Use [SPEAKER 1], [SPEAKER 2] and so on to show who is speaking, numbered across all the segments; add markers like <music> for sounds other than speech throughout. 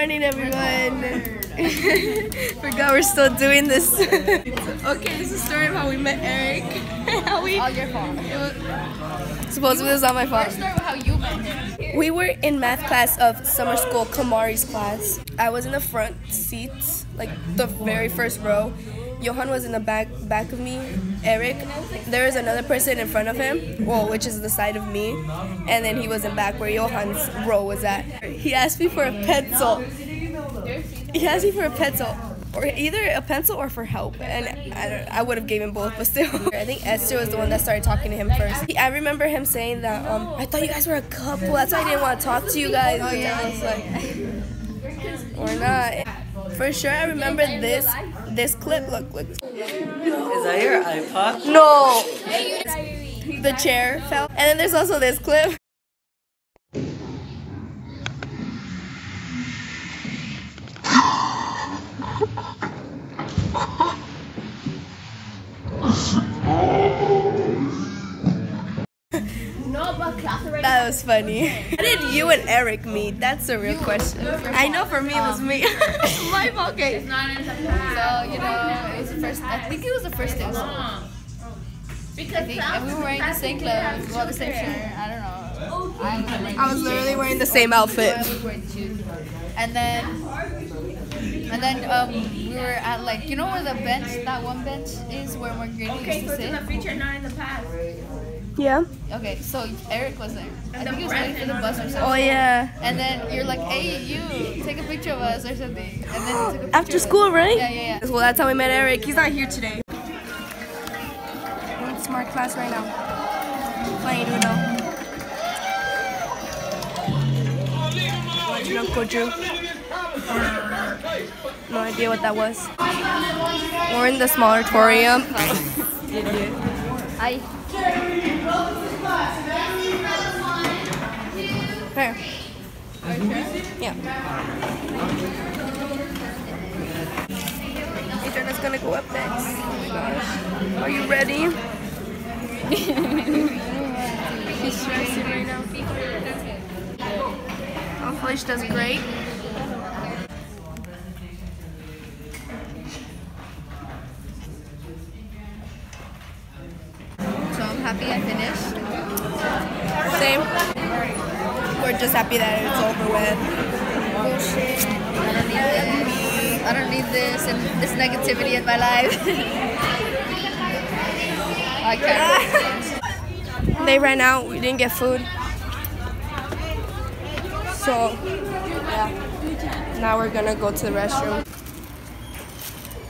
[SPEAKER 1] morning, everyone. <laughs> Forgot we're still doing this. okay, this is the story of how we met Airik. <laughs> how we.
[SPEAKER 2] All your fault.
[SPEAKER 1] It was, supposedly it was not my fault.
[SPEAKER 2] First start with how you met him.
[SPEAKER 1] We were in math class of summer school, Kamari's class. I was in the front seat, like the very first row. Johan was in the back back of me. Airik, there was another person in front of him, well, which is the side of me, and then he was in back where Johan's row was at. He asked me for a pencil. He asked me for a pencil. Or either a pencil or for help, and I, I would have gave him both, but still. <laughs> I think Esther was the one that started talking to him first. He- I remember him saying that um, I thought you guys were a couple. That's why I didn't want to talk to you guys. Like, or not. For sure, I remember this this clip. Look, look.
[SPEAKER 3] Is that your iPod?
[SPEAKER 1] No. The chair fell, and then there's also this clip. That was funny. How did you and Airik meet? That's a real question. I know for me it was me. <laughs> My <laughs> fault. Okay.
[SPEAKER 2] So, you know, it was the first, I think it was the first day of school. I think, and we were wearing the same clothes, well, the same shirt, I don't know. I was wearing
[SPEAKER 1] I was literally wearing the same outfit.
[SPEAKER 2] I was wearing shoes. And then, and then um, we were at like, you know where the bench, that one bench is where we're grading used to sit?
[SPEAKER 4] Okay, so it's in the future, not in the past.
[SPEAKER 1] Yeah.
[SPEAKER 2] Okay, so Airik was there. I think he was waiting for the bus or something.
[SPEAKER 1] Oh yeah.
[SPEAKER 2] And then you're like, hey, you, take a picture of us or something. And then he took a picture
[SPEAKER 1] After
[SPEAKER 2] of
[SPEAKER 1] school,
[SPEAKER 2] us.
[SPEAKER 1] right?
[SPEAKER 2] Yeah, yeah, yeah.
[SPEAKER 1] Well, that's how we met Airik. He's not here today. We're in smart class right now. Playing Uno. Watching Uncle Drew. No idea what that was. We're in the small auditorium. <laughs>
[SPEAKER 2] I,
[SPEAKER 1] Here. Yeah. Is gonna go up next. Oh my gosh. Are you ready? <laughs> He's stressing right now. Oh, Hopefully she does great.
[SPEAKER 2] so I'm happy I finished.
[SPEAKER 1] Same. We're just happy that it's over with.
[SPEAKER 2] I don't need this. I don't need this and this negativity in my life. <laughs> I can't. <laughs>
[SPEAKER 1] They ran out. We didn't get food. So, yeah. Now we're gonna go to the restroom.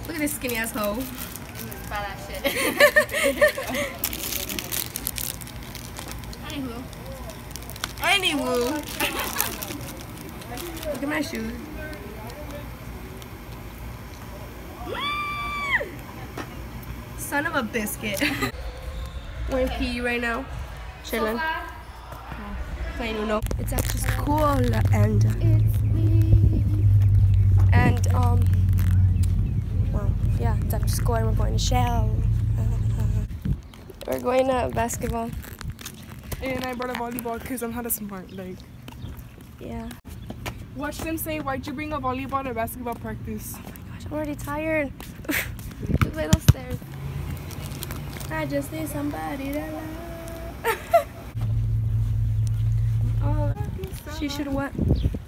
[SPEAKER 1] Look at this skinny ass hoe.
[SPEAKER 2] Buy that shit. <laughs> Anywho.
[SPEAKER 1] Look at my shoes. Son of a biscuit. We're in PE right now. Chilling. Playing Uno. It's after school and and um well yeah, it's after school and we're going to Shell. <laughs> we're going to basketball.
[SPEAKER 4] And I brought a volleyball because I'm not a smart. Like,
[SPEAKER 1] Yeah.
[SPEAKER 4] watch them say, why'd you bring a volleyball to basketball practice?
[SPEAKER 1] Oh my gosh, I'm already tired. <laughs> At those stairs. I just need somebody to love. <laughs> oh, she should what?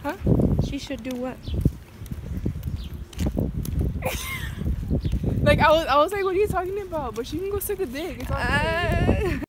[SPEAKER 4] Huh?
[SPEAKER 1] She should do what? <laughs>
[SPEAKER 4] Like, I was, I was like, what are you talking about? But she can go suck a dick.
[SPEAKER 1] Uh,